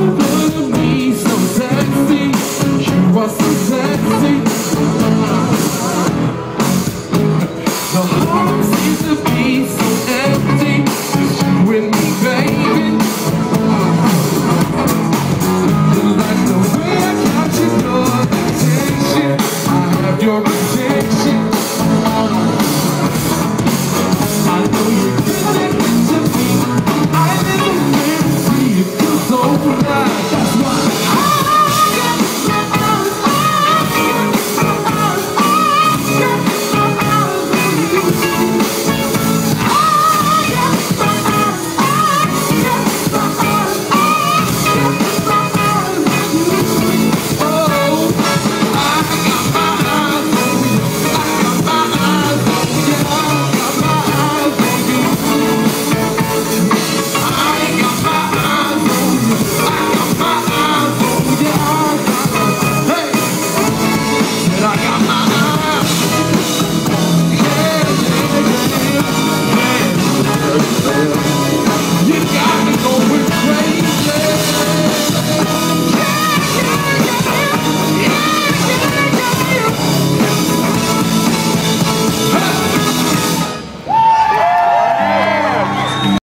She was so sexy, You are so sexy